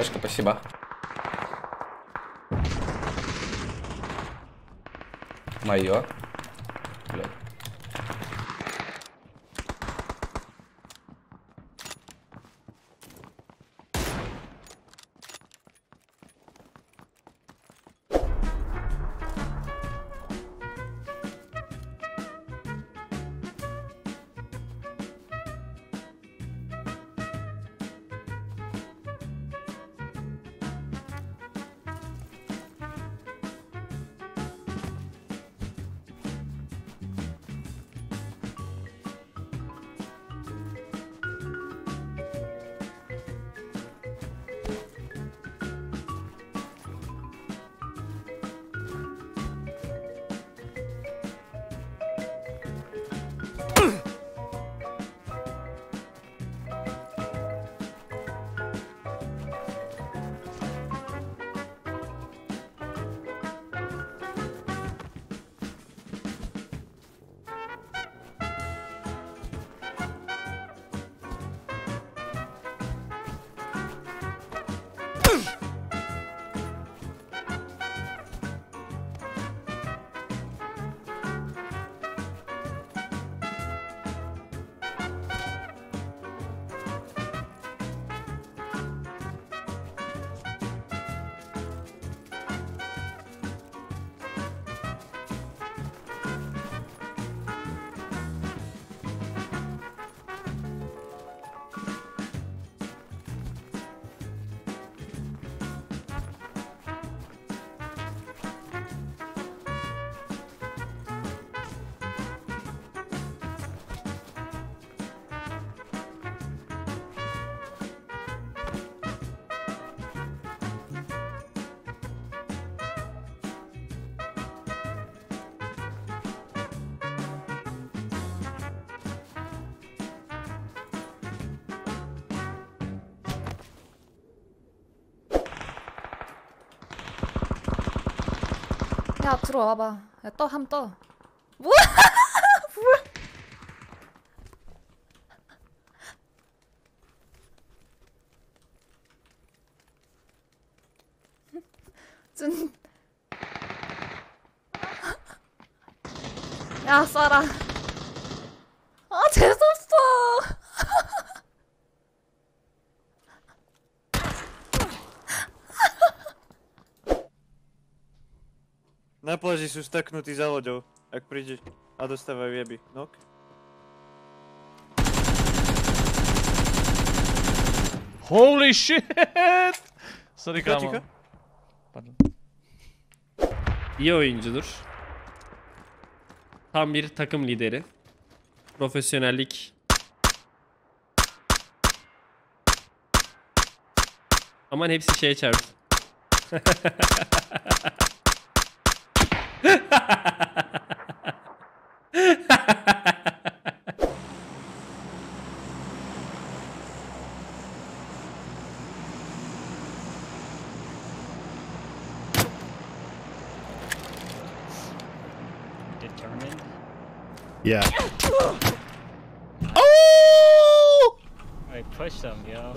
Трешка, спасибо. Мое. 야 들어와봐. 야 떠 함 떠. 뭐야? 뭐야? 준. 야 쏴라. 아 재수 없어. Na pláži sú staknutí za loďou, ak prídeš a dostávajú jeby. Nok? Holy shit! Sorry Ticho, kámo. ticho. Pardon. İyi oyuncudur. Tam bir takım lideri. Profesyonellik. Aman hepsi şeye çarptı. Determined. Yeah. Oh! I pushed them, yo.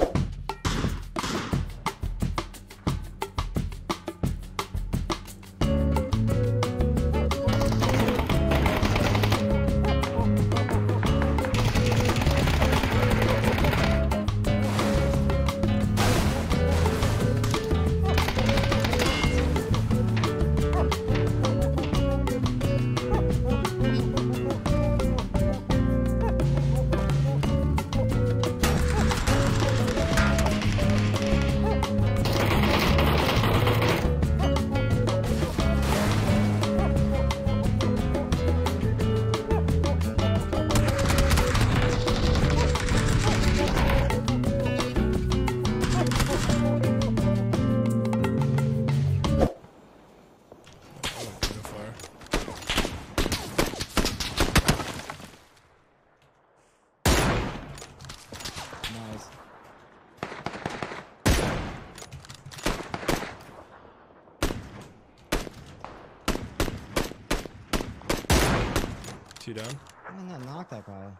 Two down. I mean, not knock that guy.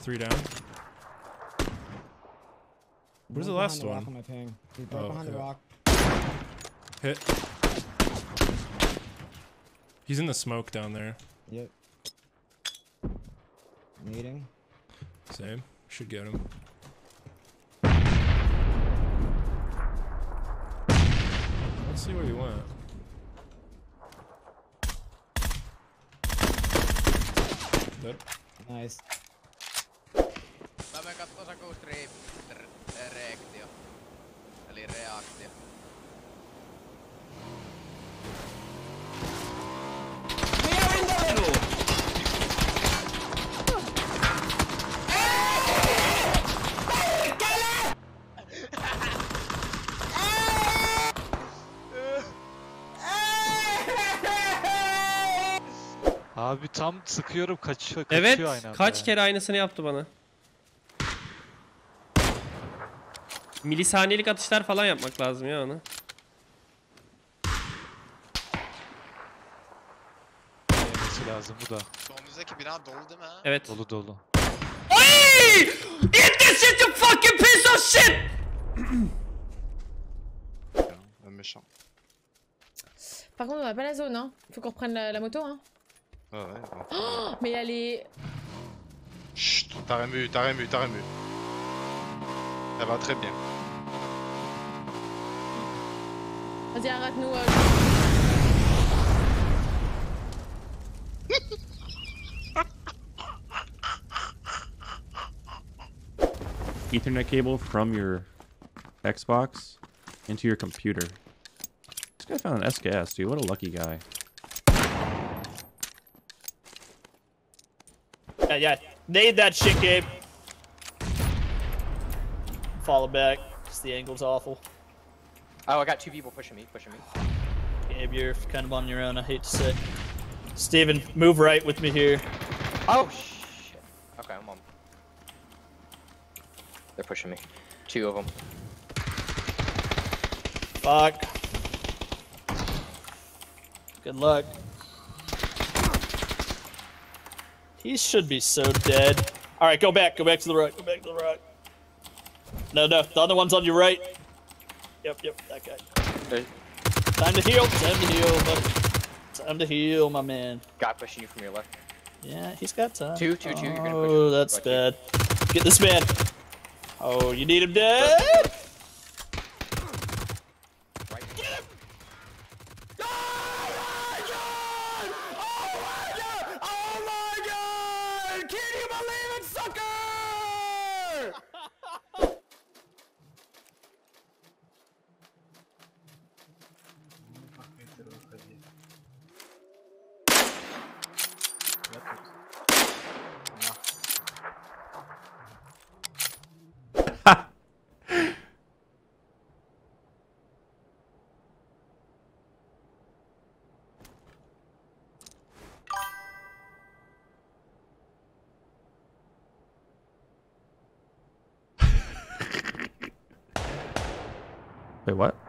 Three down. Where's the last rock one? on my ping. He broke Oh, behind the rock. Hit. He's in the smoke down there. Yep. Meeting. Same. Should get him. Let's see where he went. Dead. Nice. Mä menen kattoo Saku Stream re- reaktio. Eli reaktio. Abi tam sıkıyorum kaçıyor, Evet. kaçıyor aynı anda. Kaç kere aynısını yaptı bana. Milisaniyelik atışlar falan yapmak lazım ya onu. Yemesi lazım bu da. Solumuzdaki bina dolu değil mi? Evet. Dolu dolu. Oi! Eat this shit you fucking piece of shit! Par contre, on a pas la zone, hein. Faut qu'on reprenne la, la moto, hein. Oh, mais elle est. Chut, t'as rien vu, t'as rien vu, t'as rien vu. Ça va très bien. Vas-y, arrête-nous. euh, Ethernet cable from your Xbox into your computer. This guy found an SKS, dude. What a lucky guy. Yeah, yeah. Nade that shit, Gabe. Follow back. Just the angle's awful. Oh, I got two people pushing me, pushing me. Gabe, you're kind of on your own, I hate to say. Steven, move right with me here. Oh, shit. Okay, I'm on. They're pushing me. Two of them. Fuck. Good luck. He should be so dead. Alright, go back, go back to the rock. go back to the rock. No, no, the other one's on your right. Yep, yep, that guy. Time to heal, time to heal, buddy. Time to heal, my man. Guy pushing you from your left. Yeah, he's got time. Two, two, two, you're gonna push Oh, him. that's Lucky. bad. Get this man. Oh, you need him dead? Wait, what?